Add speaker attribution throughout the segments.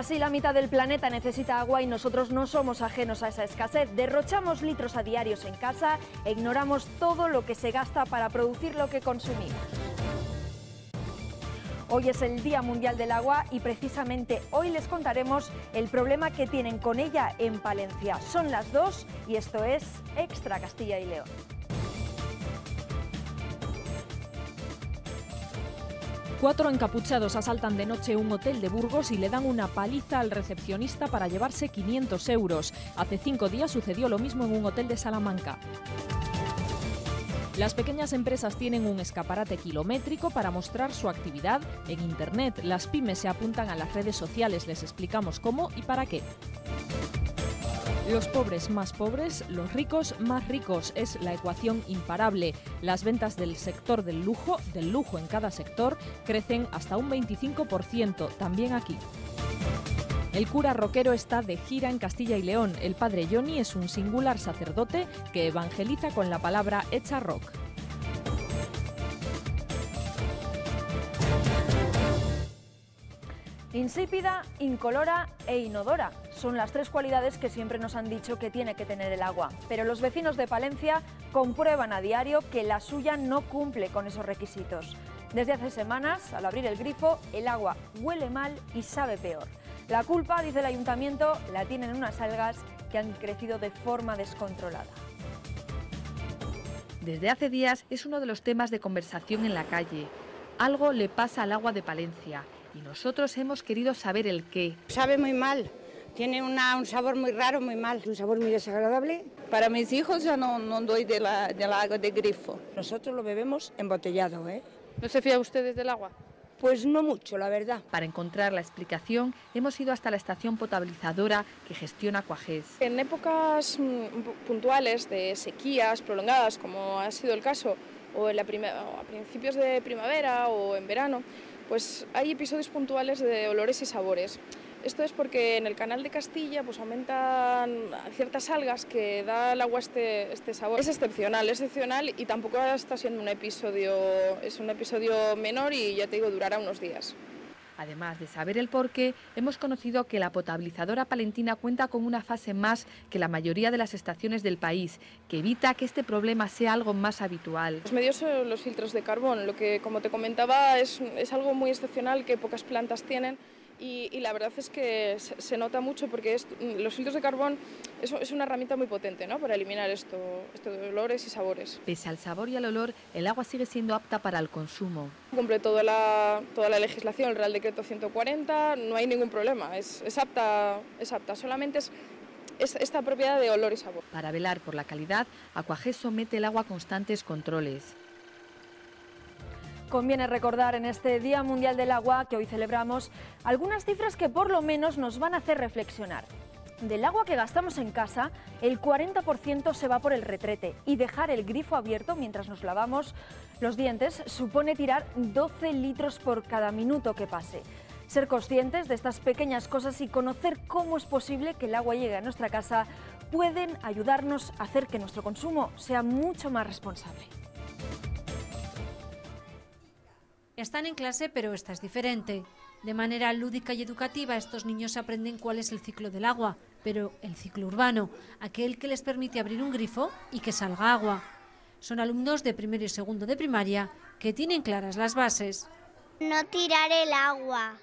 Speaker 1: Casi la mitad del planeta necesita agua y nosotros no somos ajenos a esa escasez. Derrochamos litros a diarios en casa e ignoramos todo lo que se gasta para producir lo que consumimos. Hoy es el Día Mundial del Agua y precisamente hoy les contaremos el problema que tienen con ella en Palencia. Son las dos y esto es Extra Castilla y León.
Speaker 2: Cuatro encapuchados asaltan de noche un hotel de Burgos y le dan una paliza al recepcionista para llevarse 500 euros. Hace cinco días sucedió lo mismo en un hotel de Salamanca. Las pequeñas empresas tienen un escaparate kilométrico para mostrar su actividad en Internet. Las pymes se apuntan a las redes sociales, les explicamos cómo y para qué. Los pobres más pobres, los ricos más ricos. Es la ecuación imparable. Las ventas del sector del lujo, del lujo en cada sector, crecen hasta un 25%, también aquí. El cura roquero está de gira en Castilla y León. El padre Johnny es un singular sacerdote que evangeliza con la palabra hecha rock.
Speaker 1: Insípida, incolora e inodora son las tres cualidades que siempre nos han dicho que tiene que tener el agua. Pero los vecinos de Palencia comprueban a diario que la suya no cumple con esos requisitos. Desde hace semanas, al abrir el grifo, el agua huele mal y sabe peor. La culpa, dice el ayuntamiento, la tienen unas algas que han crecido de forma descontrolada.
Speaker 3: Desde hace días es uno de los temas de conversación en la calle. Algo le pasa al agua de Palencia y nosotros hemos querido saber el qué.
Speaker 4: Sabe muy mal, tiene un sabor muy raro, muy mal, un sabor muy desagradable.
Speaker 5: Para mis hijos ya no, no doy de la, del agua de grifo.
Speaker 4: Nosotros lo bebemos embotellado, ¿eh?
Speaker 6: ¿No se fía ustedes del agua?
Speaker 4: Pues no mucho, la verdad.
Speaker 3: Para encontrar la explicación, hemos ido hasta la estación potabilizadora que gestiona Cuajés.
Speaker 6: En épocas mm, puntuales de sequías prolongadas, como ha sido el caso, o, en la o a principios de primavera o en verano, pues hay episodios puntuales de olores y sabores. Esto es porque en el canal de Castilla pues aumentan ciertas algas que da al agua este, este sabor. Es excepcional, es excepcional y tampoco está siendo un episodio, es un episodio menor y ya te digo, durará unos días.
Speaker 3: Además de saber el porqué, hemos conocido que la potabilizadora palentina cuenta con una fase más que la mayoría de las estaciones del país, que evita que este problema sea algo más habitual.
Speaker 6: Los medios son los filtros de carbón, lo que como te comentaba es, algo muy excepcional que pocas plantas tienen y, la verdad es que se, nota mucho porque los filtros de carbón es, es, una herramienta muy potente ¿no? para eliminar esto, estos olores y sabores.
Speaker 3: Pese al sabor y al olor, el agua sigue siendo apta para el consumo.
Speaker 6: Cumple toda la, toda la legislación, el Real Decreto 140, no hay ningún problema, es, es apta, es apta, solamente es esta propiedad de olor y sabor.
Speaker 3: Para velar por la calidad, Aquajés somete el agua a constantes controles.
Speaker 1: Conviene recordar en este Día Mundial del Agua que hoy celebramos algunas cifras que por lo menos nos van a hacer reflexionar. Del agua que gastamos en casa, el 40% se va por el retrete y dejar el grifo abierto mientras nos lavamos los dientes supone tirar 12 litros por cada minuto que pase. Ser conscientes de estas pequeñas cosas y conocer cómo es posible que el agua llegue a nuestra casa pueden ayudarnos a hacer que nuestro consumo sea mucho más responsable.
Speaker 7: Están en clase, pero esta es diferente. De manera lúdica y educativa, estos niños aprenden cuál es el ciclo del agua, pero el ciclo urbano, aquel que les permite abrir un grifo y que salga agua. Son alumnos de primero y segundo de primaria que tienen claras las bases.
Speaker 8: No tirar el agua.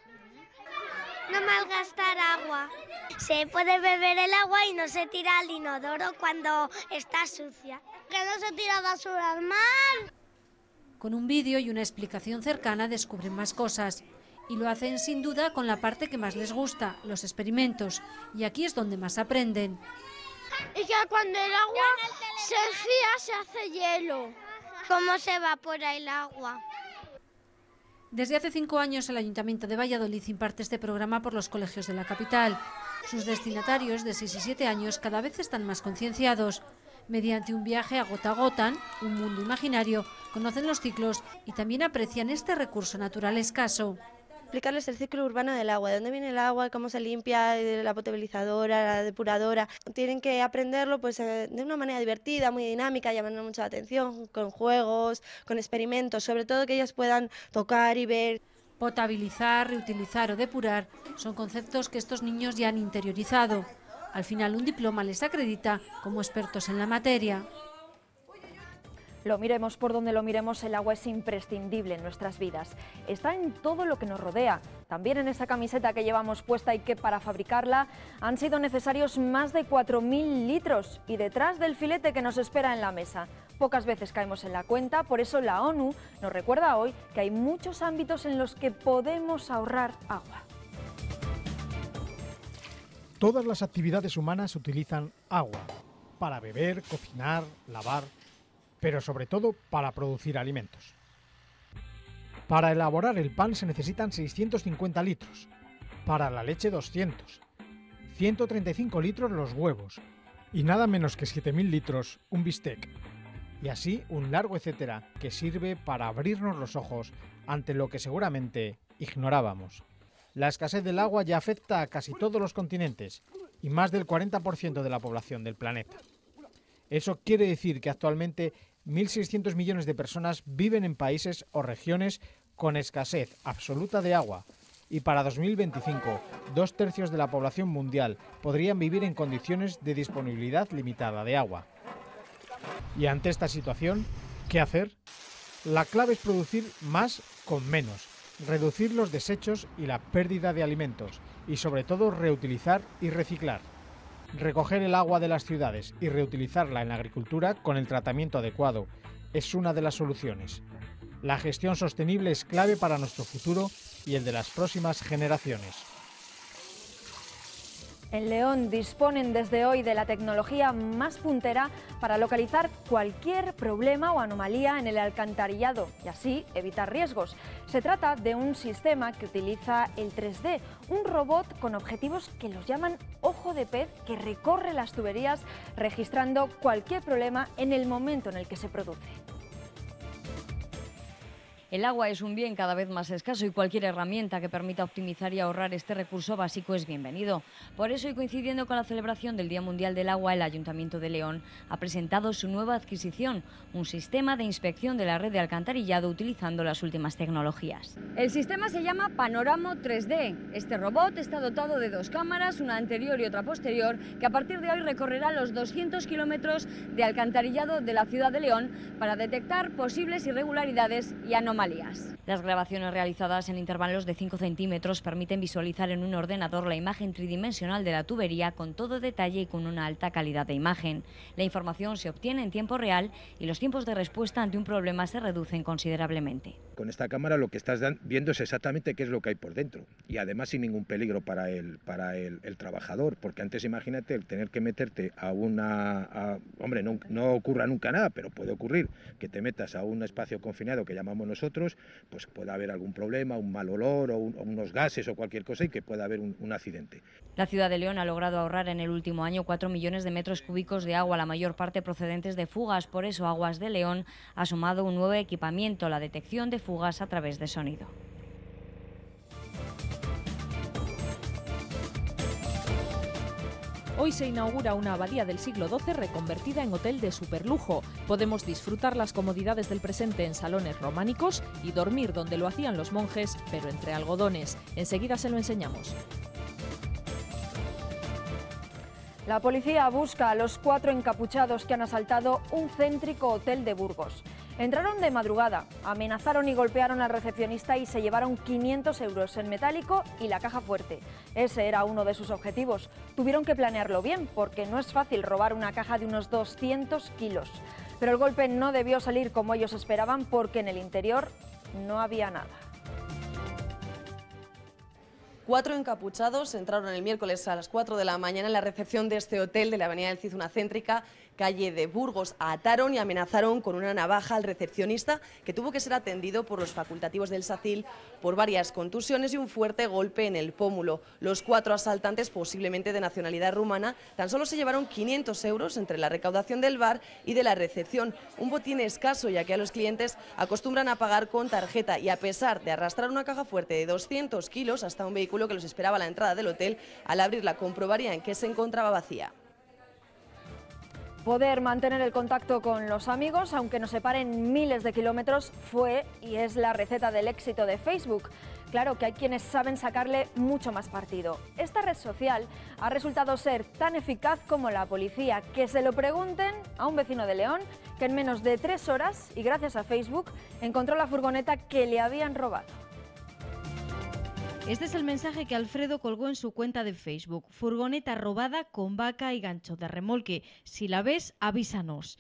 Speaker 8: No malgastar agua. Se puede beber el agua y no se tira al inodoro cuando está sucia. Que no se tira basura al mar.
Speaker 7: Con un vídeo y una explicación cercana descubren más cosas. Y lo hacen sin duda con la parte que más les gusta, los experimentos. Y aquí es donde más aprenden.
Speaker 8: Y que cuando el agua se enfría se hace hielo. ¿Cómo se evapora el agua?
Speaker 7: Desde hace cinco años el Ayuntamiento de Valladolid imparte este programa por los colegios de la capital. Sus destinatarios de 6 y 7 años cada vez están más concienciados. Mediante un viaje a gota a gota, un mundo imaginario, conocen los ciclos y también aprecian este recurso natural escaso
Speaker 9: explicarles el ciclo urbano del agua, de dónde viene el agua, cómo se limpia, la potabilizadora, la depuradora. Tienen que aprenderlo pues eh, de una manera divertida, muy dinámica, llamando mucho la atención, con juegos, con experimentos, sobre todo que ellas puedan tocar y ver.
Speaker 7: Potabilizar, reutilizar o depurar son conceptos que estos niños ya han interiorizado. Al final un diploma les acredita como expertos en la materia.
Speaker 1: Lo miremos por donde lo miremos, el agua es imprescindible en nuestras vidas. Está en todo lo que nos rodea, también en esa camiseta que llevamos puesta y que para fabricarla han sido necesarios más de 4.000 litros y detrás del filete que nos espera en la mesa. Pocas veces caemos en la cuenta, por eso la ONU nos recuerda hoy que hay muchos ámbitos en los que podemos ahorrar agua.
Speaker 10: Todas las actividades humanas utilizan agua para beber, cocinar, lavar, pero sobre todo para producir alimentos. Para elaborar el pan se necesitan 650 litros, para la leche 200, 135 litros los huevos y nada menos que 7.000 litros un bistec. Y así un largo etcétera que sirve para abrirnos los ojos ante lo que seguramente ignorábamos. La escasez del agua ya afecta a casi todos los continentes y más del 40% de la población del planeta. Eso quiere decir que actualmente 1.600 millones de personas viven en países o regiones con escasez absoluta de agua y para 2025 dos tercios de la población mundial podrían vivir en condiciones de disponibilidad limitada de agua. Y ante esta situación, ¿qué hacer? La clave es producir más con menos, reducir los desechos y la pérdida de alimentos y sobre todo reutilizar y reciclar recoger el agua de las ciudades y reutilizarla en la agricultura con el tratamiento adecuado es una de las soluciones. La gestión sostenible es clave para nuestro futuro y el de las próximas generaciones.
Speaker 1: En León disponen desde hoy de la tecnología más puntera para localizar cualquier problema o anomalía en el alcantarillado y así evitar riesgos. Se trata de un sistema que utiliza el 3D, un robot con objetivos que los llaman ojo de pez que recorre las tuberías registrando cualquier problema en el momento en el que se produce.
Speaker 11: El agua es un bien cada vez más escaso y cualquier herramienta que permita optimizar y ahorrar este recurso básico es bienvenido. Por eso, y coincidiendo con la celebración del Día Mundial del Agua, el Ayuntamiento de León ha presentado su nueva adquisición, un sistema de inspección de la red de alcantarillado utilizando las últimas tecnologías. El sistema se llama Panoramo 3D. Este robot está dotado de dos cámaras, una anterior y otra posterior, que a partir de hoy recorrerá los 200 kilómetros de alcantarillado de la ciudad de León para detectar posibles irregularidades y anomalías las grabaciones realizadas en intervalos de 5 centímetros permiten visualizar en un ordenador la imagen tridimensional de la tubería con todo detalle y con una alta calidad de imagen. La información se obtiene en tiempo real y los tiempos de respuesta ante un problema se reducen considerablemente.
Speaker 12: Con esta cámara lo que estás viendo es exactamente qué es lo que hay por dentro y además sin ningún peligro para el, para el, trabajador, porque antes imagínate el tener que meterte a una... hombre, no, no ocurra nunca nada, pero puede ocurrir que te metas a un espacio confinado que llamamos nosotros pues pueda haber algún problema, un mal olor o, unos gases o cualquier cosa y que pueda haber un, un, accidente.
Speaker 11: La ciudad de León ha logrado ahorrar en el último año 4 millones de metros cúbicos de agua, la mayor parte procedentes de fugas. Por eso Aguas de León ha sumado un nuevo equipamiento, la detección de fugas a través de sonido.
Speaker 2: Hoy se inaugura una abadía del siglo XII reconvertida en hotel de superlujo. Podemos disfrutar las comodidades del presente en salones románicos y dormir donde lo hacían los monjes, pero entre algodones. Enseguida se lo enseñamos.
Speaker 1: La policía busca a los cuatro encapuchados que han asaltado un céntrico hotel de Burgos. Entraron de madrugada, amenazaron y golpearon al recepcionista y se llevaron 500 euros en metálico y la caja fuerte. Ese era uno de sus objetivos. Tuvieron que planearlo bien porque no es fácil robar una caja de unos 200 kilos. Pero el golpe no debió salir como ellos esperaban porque en el interior no había nada.
Speaker 13: Cuatro encapuchados entraron el miércoles a las 4 de la mañana en la recepción de este hotel de la avenida del Cid, una céntrica, calle de Burgos. Ataron y amenazaron con una navaja al recepcionista que tuvo que ser atendido por los facultativos del SACIL por varias contusiones y un fuerte golpe en el pómulo. Los cuatro asaltantes, posiblemente de nacionalidad rumana, tan solo se llevaron 500 euros entre la recaudación del bar y de la recepción. Un botín escaso ya que a los clientes acostumbran a pagar con tarjeta y a pesar de arrastrar una caja fuerte de 200 kilos hasta un vehículo que los esperaba a la entrada del hotel, al abrirla comprobarían que se encontraba vacía.
Speaker 1: Poder mantener el contacto con los amigos, aunque nos separen miles de kilómetros, fue y es la receta del éxito de Facebook. Claro que hay quienes saben sacarle mucho más partido. Esta red social ha resultado ser tan eficaz como la policía. Que se lo pregunten a un vecino de León que en menos de tres horas, y gracias a Facebook, encontró la furgoneta que le habían robado.
Speaker 14: Este es el mensaje que Alfredo colgó en su cuenta de Facebook. Furgoneta robada con vaca y gancho de remolque. Si la ves, avísanos.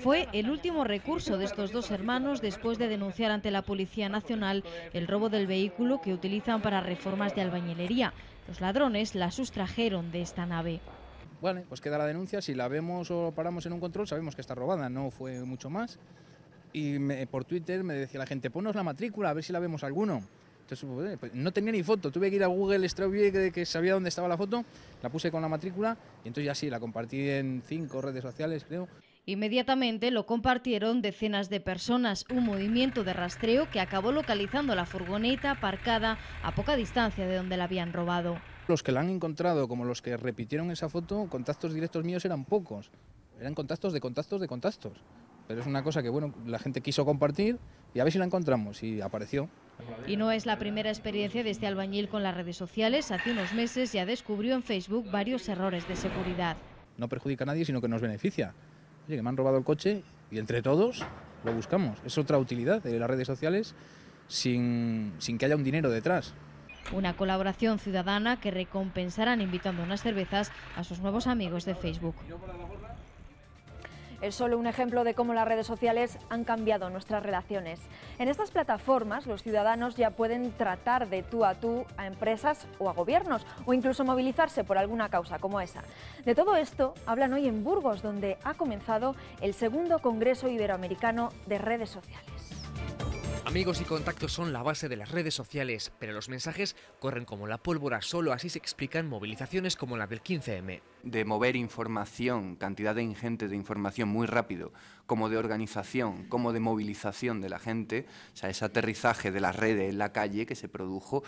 Speaker 14: Fue el último recurso de estos dos hermanos después de denunciar ante la Policía Nacional el robo del vehículo que utilizan para reformas de albañilería. Los ladrones la sustrajeron de esta nave.
Speaker 15: Bueno, pues queda la denuncia, si la vemos o paramos en un control sabemos que está robada, no fue mucho más. Y por Twitter me decía la gente, ponnos la matrícula, a ver si la vemos alguno. Entonces, pues, pues, no tenía ni foto, tuve que ir a Google Street View que sabía dónde estaba la foto, la puse con la matrícula y entonces ya sí, la compartí en cinco redes sociales, creo.
Speaker 14: Inmediatamente lo compartieron decenas de personas, un movimiento de rastreo que acabó localizando la furgoneta aparcada a poca distancia de donde la habían robado.
Speaker 15: Los que la han encontrado, como los que repitieron esa foto, contactos directos míos eran pocos. Eran contactos de contactos de contactos. Pero es una cosa que bueno, la gente quiso compartir y a ver si la encontramos y apareció.
Speaker 14: Y no es la primera experiencia de este albañil con las redes sociales. Hace unos meses ya descubrió en Facebook varios errores de seguridad.
Speaker 15: No perjudica a nadie, sino que nos beneficia. Oye, que me han robado el coche y entre todos lo buscamos. Es otra utilidad de las redes sociales sin, sin que haya un dinero detrás.
Speaker 14: Una colaboración ciudadana que recompensarán invitando unas cervezas a sus nuevos amigos de Facebook.
Speaker 1: Es solo un ejemplo de cómo las redes sociales han cambiado nuestras relaciones. En estas plataformas los ciudadanos ya pueden tratar de tú a tú a empresas o a gobiernos o incluso movilizarse por alguna causa como esa. De todo esto hablan hoy en Burgos, donde ha comenzado el segundo Congreso Iberoamericano de Redes Sociales.
Speaker 16: Amigos y contactos son la base de las redes sociales, pero los mensajes corren como la pólvora, solo así se explican movilizaciones como la del 15M.
Speaker 17: De mover información, cantidad de ingente de información muy rápido, como de organización, como de movilización de la gente, o sea, ese aterrizaje de las redes en la calle que se produjo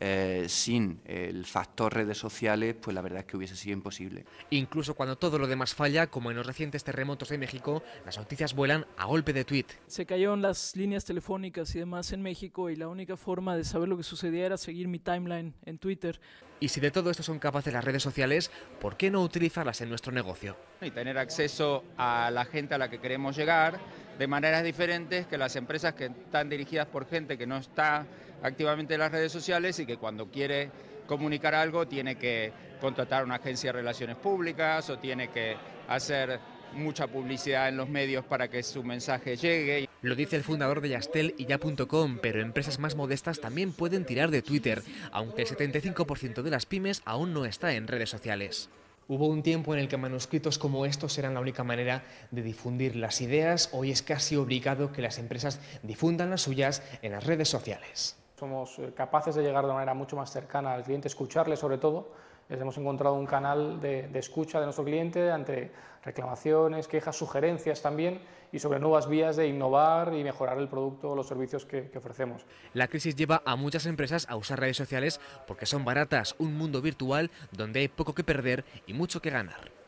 Speaker 17: eh, sin el factor redes sociales, pues la verdad es que hubiese sido imposible.
Speaker 16: Incluso cuando todo lo demás falla, como en los recientes terremotos de México, las noticias vuelan a golpe de tweet.
Speaker 18: Se cayeron las líneas telefónicas y demás en México y la única forma de saber lo que sucedía era seguir mi timeline en Twitter.
Speaker 16: Y si de todo esto son capaces las redes sociales, ¿por qué no utilizarlas en nuestro negocio?
Speaker 19: Y tener acceso a la gente a la que queremos llegar de maneras diferentes que las empresas que están dirigidas por gente que no está activamente en las redes sociales y que cuando quiere comunicar algo tiene que contratar una agencia de relaciones públicas o tiene que hacer mucha publicidad en los medios para que su mensaje llegue.
Speaker 16: Lo dice el fundador de Yastel y ya.com, pero empresas más modestas también pueden tirar de Twitter, aunque el 75% de las pymes aún no está en redes sociales. Hubo un tiempo en el que manuscritos como estos eran la única manera de difundir las ideas. Hoy es casi obligado que las empresas difundan las suyas en las redes sociales
Speaker 20: somos eh, capaces de llegar de manera mucho más cercana al cliente, escucharle sobre todo. Les hemos encontrado un canal de, de, escucha de nuestro cliente ante reclamaciones, quejas, sugerencias también y sobre nuevas vías de innovar y mejorar el producto o los servicios que, que ofrecemos.
Speaker 16: La crisis lleva a muchas empresas a usar redes sociales porque son baratas, un mundo virtual donde hay poco que perder y mucho que ganar.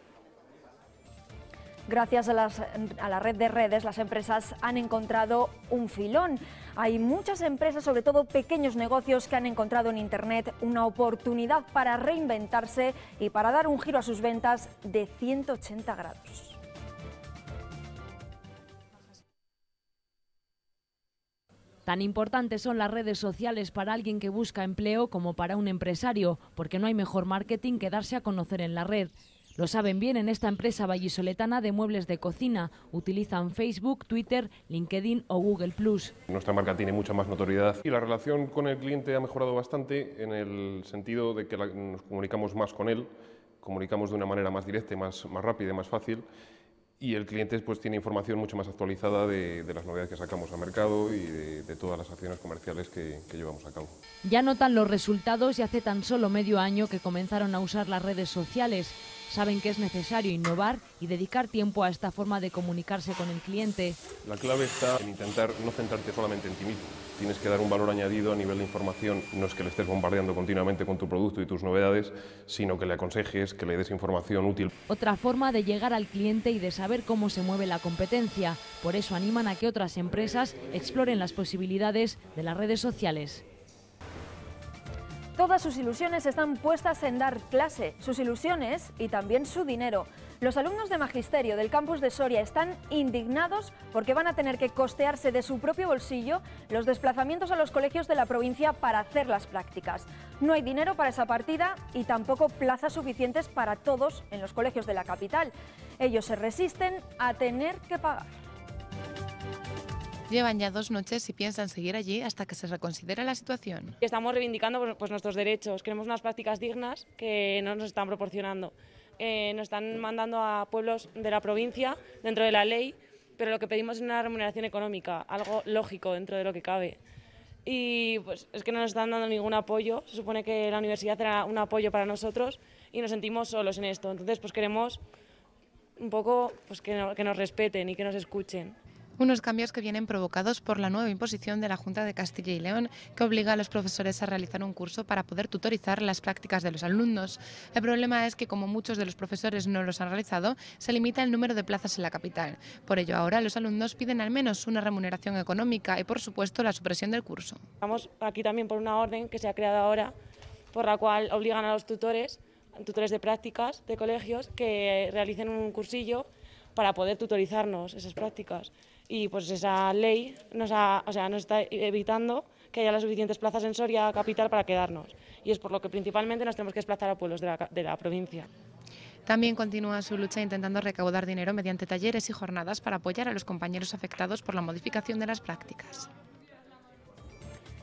Speaker 1: Gracias a, la red de redes, las empresas han encontrado un filón. Hay muchas empresas, sobre todo pequeños negocios, que han encontrado en Internet una oportunidad para reinventarse y para dar un giro a sus ventas de 180 grados.
Speaker 21: Tan importantes son las redes sociales para alguien que busca empleo como para un empresario, porque no hay mejor marketing que darse a conocer en la red. Lo saben bien en esta empresa vallisoletana de muebles de cocina. Utilizan Facebook, Twitter, LinkedIn o Google Plus.
Speaker 22: Nuestra marca tiene mucha más notoriedad y la relación con el cliente ha mejorado bastante en el sentido de que nos comunicamos más con él, comunicamos de una manera más directa, más, más rápida más fácil y el cliente pues, tiene información mucho más actualizada de, las novedades que sacamos al mercado y de, todas las acciones comerciales que, que, llevamos a cabo.
Speaker 21: Ya notan los resultados y hace tan solo medio año que comenzaron a usar las redes sociales. Saben que es necesario innovar y dedicar tiempo a esta forma de comunicarse con el cliente.
Speaker 22: La clave está en intentar no centrarte solamente en ti mismo,
Speaker 15: tienes que dar un valor añadido a nivel de información, no es que le estés bombardeando continuamente con tu producto y tus novedades, sino que le aconsejes, que le des información útil.
Speaker 21: Otra forma de llegar al cliente y de saber cómo se mueve la competencia. Por eso animan a que otras empresas exploren las posibilidades de las redes sociales.
Speaker 1: Todas sus ilusiones están puestas en dar clase, sus ilusiones y también su dinero. Los alumnos de Magisterio del campus de Soria están indignados porque van a tener que costearse de su propio bolsillo los desplazamientos a los colegios de la provincia para hacer las prácticas. No hay dinero para esa partida y tampoco plazas suficientes para todos en los colegios de la capital. Ellos se resisten a tener que pagar.
Speaker 23: Llevan ya dos noches y piensan seguir allí hasta que se reconsidere la situación.
Speaker 24: Estamos reivindicando pues, pues, nuestros derechos, queremos unas prácticas dignas que no nos están proporcionando. Eh, nos están mandando a pueblos de la provincia dentro de la ley, pero lo que pedimos es una remuneración económica, algo lógico dentro de lo que cabe. Y pues es que no nos están dando ningún apoyo, se supone que la universidad era un apoyo para nosotros y nos sentimos solos en esto. Entonces pues queremos un poco pues, que, que nos respeten y que nos escuchen.
Speaker 23: Unos cambios que vienen provocados por la nueva imposición de la Junta de Castilla y León, que obliga a los profesores a realizar un curso para poder tutorizar las prácticas de los alumnos. El problema es que, como muchos de los profesores no los han realizado, se limita el número de plazas en la capital. Por ello, ahora los alumnos piden al menos una remuneración económica y, por supuesto, la supresión del curso.
Speaker 24: Estamos aquí también por una orden que se ha creado ahora, por la cual obligan a los tutores, tutores de prácticas de colegios, que realicen un cursillo para poder tutorizarnos esas prácticas y pues esa ley nos, está evitando que haya las suficientes plazas en Soria capital para quedarnos y es por lo que principalmente nos tenemos que desplazar a pueblos de la provincia.
Speaker 23: También continúa su lucha intentando recaudar dinero mediante talleres y jornadas para apoyar a los compañeros afectados por la modificación de las prácticas.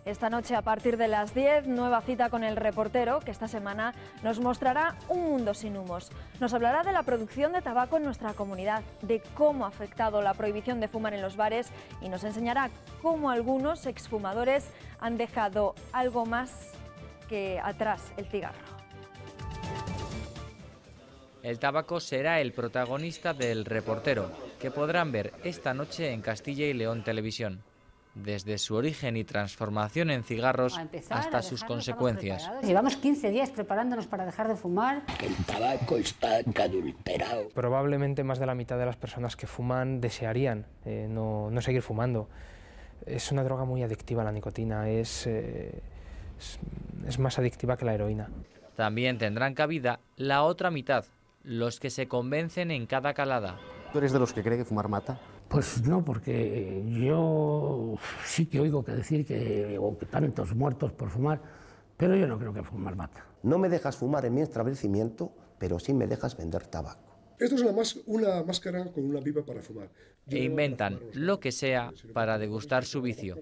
Speaker 1: Esta noche a partir de las 10, nueva cita con el reportero que esta semana nos mostrará un mundo sin humos. Nos hablará de la producción de tabaco en nuestra comunidad, de cómo ha afectado la prohibición de fumar en los bares y nos enseñará cómo algunos exfumadores han dejado algo más que atrás el cigarro.
Speaker 25: El tabaco será el protagonista del reportero, que podrán ver esta noche en Castilla y León Televisión desde su origen y transformación en cigarros hasta sus consecuencias.
Speaker 26: Llevamos 15 días preparándonos para dejar de fumar.
Speaker 27: El tabaco está adulterado.
Speaker 28: Probablemente más de la mitad de las personas que fuman desearían eh, no, seguir fumando. Es una droga muy adictiva la nicotina, es, eh, es, es más adictiva que la heroína.
Speaker 25: También tendrán cabida la otra mitad, los que se convencen en cada calada.
Speaker 29: ¿Tú eres de los que cree que fumar mata?
Speaker 27: Pues no, porque yo sí que oigo que decir que, tantos muertos por fumar, pero yo no creo que fumar mata.
Speaker 29: No me dejas fumar en mi establecimiento, pero sí me dejas vender tabaco.
Speaker 17: Esto es una, una máscara con una pipa para fumar.
Speaker 25: e inventan lo que sea para degustar su vicio.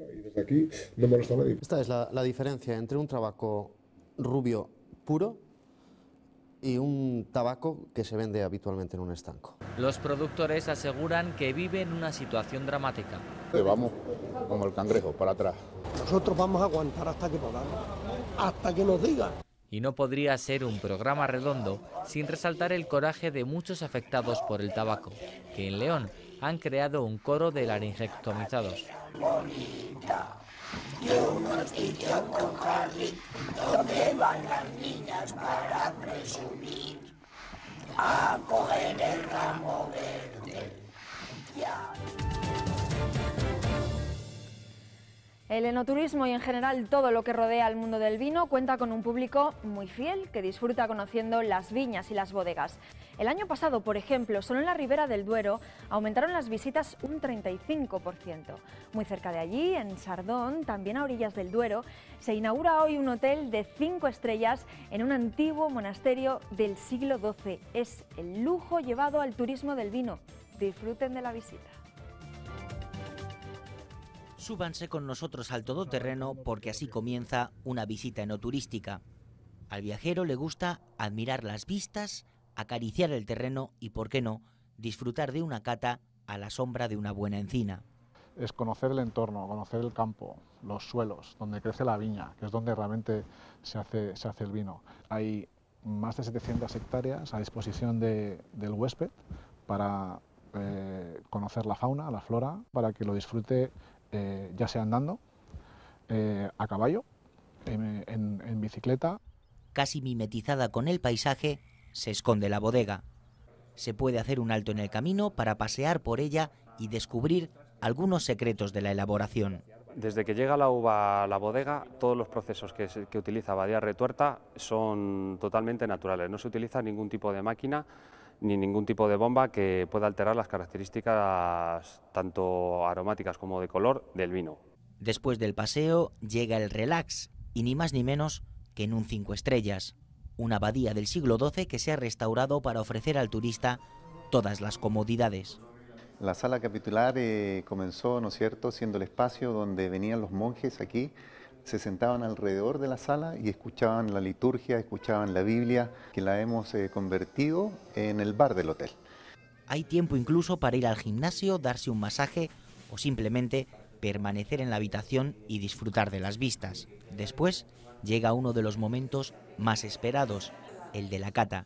Speaker 29: Esta es la diferencia entre un tabaco rubio puro y un tabaco que se vende habitualmente en un estanco.
Speaker 25: Los productores aseguran que viven una situación dramática.
Speaker 30: Vamos como el cangrejo, para atrás.
Speaker 27: Nosotros vamos a aguantar hasta que podamos, hasta que nos digan.
Speaker 25: Y no podría ser un programa redondo sin resaltar el coraje de muchos afectados por el tabaco, que en León han creado un coro de laringectomizados.
Speaker 27: Yo un sitio con jardín donde van las niñas para presumir a coger el ramo verde. Ya.
Speaker 1: El enoturismo y en general todo lo que rodea al mundo del vino cuenta con un público muy fiel que disfruta conociendo las viñas y las bodegas. El año pasado, por ejemplo, solo en la ribera del Duero aumentaron las visitas un 35%. Muy cerca de allí, en Sardón, también a orillas del Duero, se inaugura hoy un hotel de cinco estrellas en un antiguo monasterio del siglo XII. Es el lujo llevado al turismo del vino. Disfruten de la visita.
Speaker 31: Súbanse con nosotros al todoterreno porque así comienza una visita enoturística. Al viajero le gusta admirar las vistas, acariciar el terreno y, por qué no, disfrutar de una cata a la sombra de una buena encina.
Speaker 32: Es conocer el entorno, conocer el campo, los suelos, donde crece la viña, que es donde realmente se hace, se hace el vino. Hay más de 700 hectáreas a disposición del huésped para eh, conocer la fauna, la flora, para que lo disfrute eh, ya sea andando eh, a caballo, en bicicleta.
Speaker 31: Casi mimetizada con el paisaje, se esconde la bodega. Se puede hacer un alto en el camino para pasear por ella y descubrir algunos secretos de la elaboración.
Speaker 33: Desde que llega la uva a la bodega, todos los procesos que, que utiliza Badía Retuerta son totalmente naturales. No se utiliza ningún tipo de máquina ni ningún tipo de bomba que pueda alterar las características tanto aromáticas como de color del vino.
Speaker 31: Después del paseo llega el relax y ni más ni menos que en un cinco estrellas, una abadía del siglo XII que se ha restaurado para ofrecer al turista todas las comodidades.
Speaker 34: La sala capitular eh, comenzó, ¿no es cierto?, siendo el espacio donde venían los monjes aquí, se sentaban alrededor de la sala y escuchaban la liturgia, escuchaban la Biblia, que la hemos eh, convertido en el bar del hotel.
Speaker 31: Hay tiempo incluso para ir al gimnasio, darse un masaje o simplemente permanecer en la habitación y disfrutar de las vistas. Después llega uno de los momentos más esperados, el de la cata.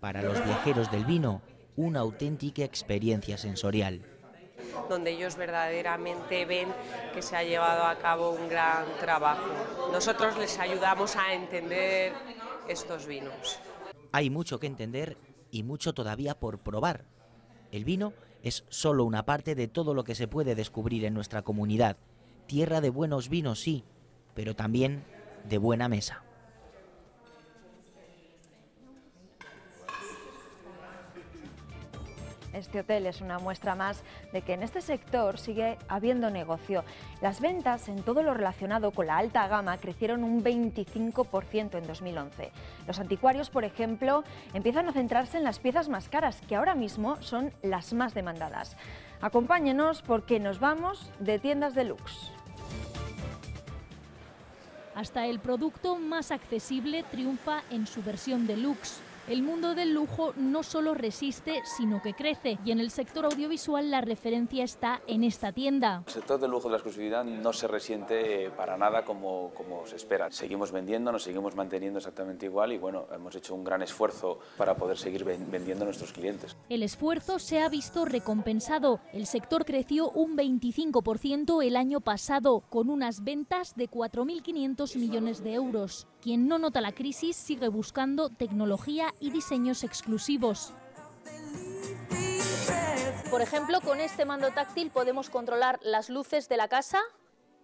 Speaker 31: Para los viajeros del vino, una auténtica experiencia sensorial.
Speaker 35: Donde ellos verdaderamente ven que se ha llevado a cabo un gran trabajo. Nosotros les ayudamos a entender estos vinos.
Speaker 31: Hay mucho que entender y mucho todavía por probar. El vino es solo una parte de todo lo que se puede descubrir en nuestra comunidad. Tierra de buenos vinos, sí, pero también de buena mesa.
Speaker 1: Este hotel es una muestra más de que en este sector sigue habiendo negocio. Las ventas en todo lo relacionado con la alta gama crecieron un 25% en 2011. Los anticuarios, por ejemplo, empiezan a centrarse en las piezas más caras, que ahora mismo son las más demandadas. Acompáñenos porque nos vamos de tiendas de luxe.
Speaker 26: Hasta el producto más accesible triunfa en su versión deluxe el mundo del lujo no solo resiste, sino que crece. Y en el sector audiovisual la referencia está en esta tienda.
Speaker 17: El sector del lujo de la exclusividad no se resiente para nada como, como se espera. Seguimos vendiendo, nos seguimos manteniendo exactamente igual y bueno, hemos hecho un gran esfuerzo para poder seguir vendiendo a nuestros clientes.
Speaker 26: El esfuerzo se ha visto recompensado. El sector creció un 25% el año pasado, con unas ventas de 4.500 millones de euros. Quien no nota la crisis sigue buscando tecnología y diseños exclusivos. Por ejemplo, con este mando táctil podemos controlar las luces de la casa,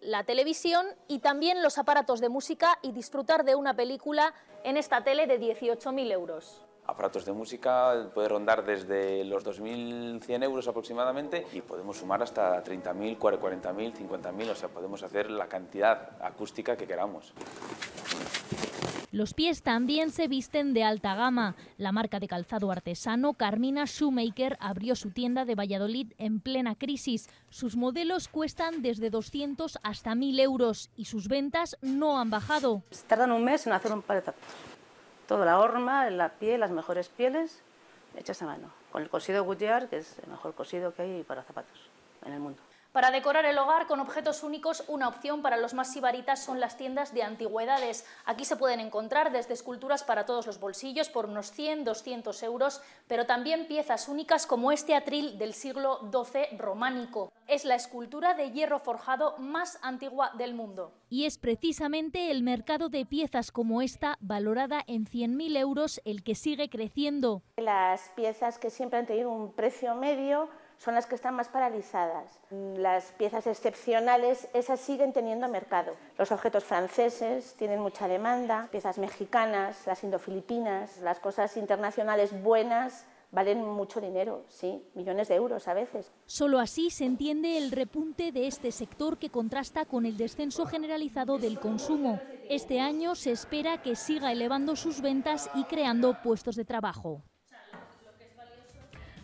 Speaker 26: la televisión y también los aparatos de música y disfrutar de una película en esta tele de 18.000 euros.
Speaker 17: Aparatos de música puede rondar desde los 2.100 euros aproximadamente y podemos sumar hasta 30.000, 40.000, 50.000, o sea, podemos hacer la cantidad acústica que queramos.
Speaker 26: Los pies también se visten de alta gama. La marca de calzado artesano Carmina Shoemaker abrió su tienda de Valladolid en plena crisis. Sus modelos cuestan desde 200 hasta 1.000 euros y sus ventas no han bajado.
Speaker 36: Tardan un mes en hacer un par de zapatos. Toda la horma, la piel, las mejores pieles hechas a mano. Con el cosido Goodyear, que es el mejor cosido que hay para zapatos en el mundo.
Speaker 26: Para decorar el hogar con objetos únicos, una opción para los más sibaritas son las tiendas de antigüedades. Aquí se pueden encontrar desde esculturas para todos los bolsillos por unos 100-200 euros, pero también piezas únicas como este atril del siglo XII románico. Es la escultura de hierro forjado más antigua del mundo. Y es precisamente el mercado de piezas como esta, valorada en 100.000 euros, el que sigue creciendo.
Speaker 37: Las piezas que siempre han tenido un precio medio son las que están más paralizadas. Las piezas excepcionales, esas siguen teniendo mercado. Los objetos franceses tienen mucha demanda, piezas mexicanas, las indofilipinas, las cosas internacionales buenas valen mucho dinero, sí, millones de euros a veces.
Speaker 26: Solo así se entiende el repunte de este sector que contrasta con el descenso generalizado del consumo. Este año se espera que siga elevando sus ventas y creando puestos de trabajo.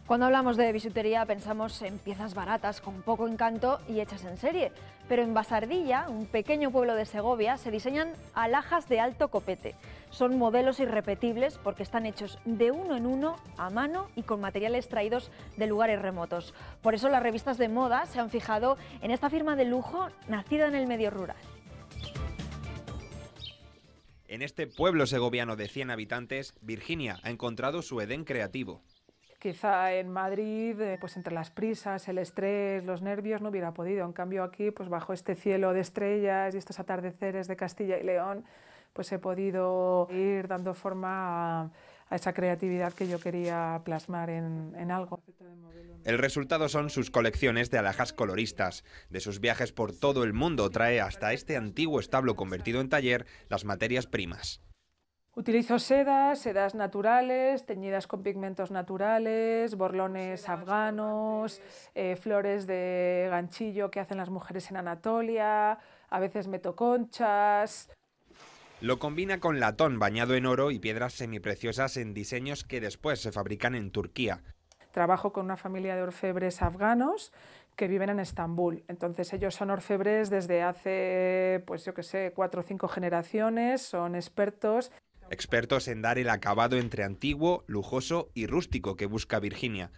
Speaker 1: Cuando hablamos de bisutería pensamos en piezas baratas con poco encanto y hechas en serie, pero en Basardilla, un pequeño pueblo de Segovia, se diseñan alhajas de alto copete. Son modelos irrepetibles porque están hechos de uno en uno, a mano y con materiales traídos de lugares remotos. Por eso las revistas de moda se han fijado en esta firma de lujo nacida en el medio rural.
Speaker 38: En este pueblo segoviano de 100 habitantes, Virginia ha encontrado su Edén creativo Quizá en Madrid, eh, pues entre las prisas, el estrés, los nervios, no hubiera podido. En cambio aquí, pues bajo este cielo de estrellas y estos atardeceres de Castilla y León, pues he podido ir dando forma a, esa creatividad que yo quería plasmar en, en algo.
Speaker 39: El resultado son sus colecciones de alhajas coloristas. De sus viajes por todo el mundo trae hasta este antiguo establo convertido en taller las materias primas.
Speaker 38: Utilizo sedas, sedas naturales, teñidas con pigmentos naturales, borlones afganos, eh, flores de ganchillo que hacen las mujeres en Anatolia, a veces meto conchas.
Speaker 39: Lo combina con latón bañado en oro y piedras semipreciosas en diseños que después se fabrican en Turquía.
Speaker 38: Trabajo con una familia de orfebres afganos que viven en Estambul. Entonces ellos son orfebres desde hace, pues yo que sé, cuatro o cinco generaciones, son expertos
Speaker 39: expertos en dar el acabado entre antiguo, lujoso y rústico que busca Virginia.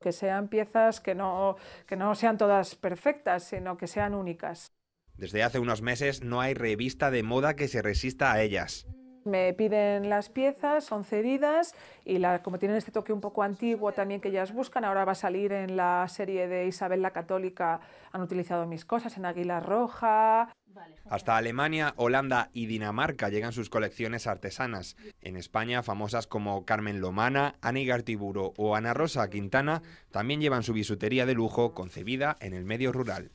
Speaker 38: Que sean piezas que no, que no sean todas perfectas, sino que sean únicas.
Speaker 39: Desde hace unos meses no hay revista de moda que se resista a ellas.
Speaker 38: Me piden las piezas, son cedidas y la, como tienen este toque un poco antiguo también que ellas buscan, ahora va a salir en la serie de Isabel la Católica, han utilizado mis cosas en Águila Roja.
Speaker 39: Hasta Alemania, Holanda y Dinamarca llegan sus colecciones artesanas. En España, famosas como Carmen Lomana, Ana Igartiburu o Ana Rosa Quintana también llevan su bisutería de lujo concebida en el medio rural.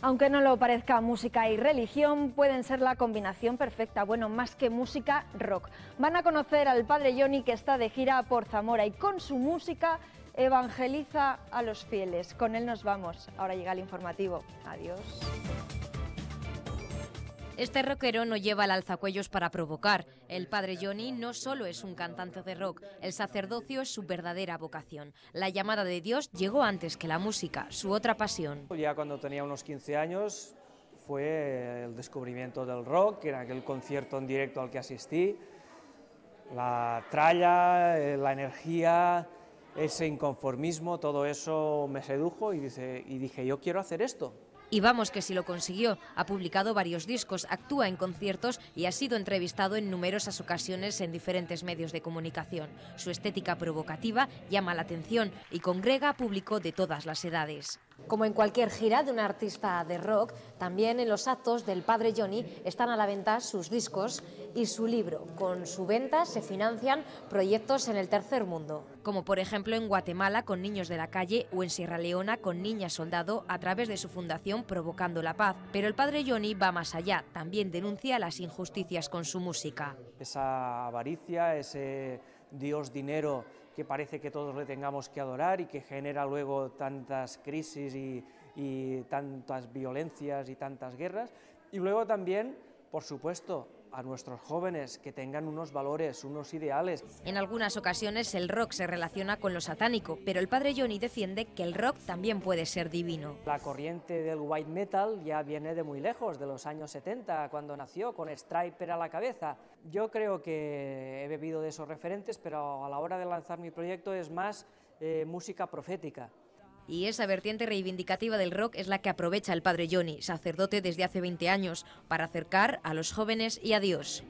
Speaker 1: Aunque no lo parezca, música y religión pueden ser la combinación perfecta, bueno, más que música, rock. Van a conocer al padre Johnny que está de gira por Zamora y con su música evangeliza a los fieles. Con él nos vamos. Ahora llega el informativo. Adiós.
Speaker 40: Este rockero no lleva el alzacuellos para provocar. El padre Johnny no solo es un cantante de rock, el sacerdocio es su verdadera vocación. La llamada de Dios llegó antes que la música, su otra pasión.
Speaker 41: Ya cuando tenía unos 15 años fue el descubrimiento del rock, en aquel concierto en directo al que asistí. La tralla, eh, la energía, ese inconformismo, todo eso me sedujo y, y dije, yo quiero hacer esto.
Speaker 40: Y vamos que si lo consiguió, ha publicado varios discos, actúa en conciertos y ha sido entrevistado en numerosas ocasiones en diferentes medios de comunicación. Su estética provocativa llama la atención y congrega público de todas las edades. Como en cualquier gira de un artista de rock, también en los actos del padre Johnny están a la venta sus discos y su libro. Con su venta se financian proyectos en el tercer mundo, como por ejemplo en Guatemala con niños de la calle o en Sierra Leona con niñas soldado a través de su fundación Provocando la Paz. Pero el padre Johnny va más allá, también denuncia las injusticias con su música.
Speaker 41: Esa avaricia, ese Dios dinero que parece que todos le tengamos que adorar y que genera luego tantas crisis y, tantas violencias y tantas guerras. Y luego también, por supuesto, a nuestros jóvenes que tengan unos valores, unos ideales.
Speaker 40: En algunas ocasiones el rock se relaciona con lo satánico, pero el padre Johnny defiende que el rock también puede ser divino.
Speaker 41: La corriente del white metal ya viene de muy lejos, de los años 70, cuando nació con Striper a la cabeza. Yo creo que he bebido de esos referentes, pero a la hora de lanzar mi proyecto es más eh, música profética.
Speaker 40: Y esa vertiente reivindicativa del rock es la que aprovecha el padre Johnny, sacerdote desde hace 20 años, para acercar a los jóvenes y a Dios.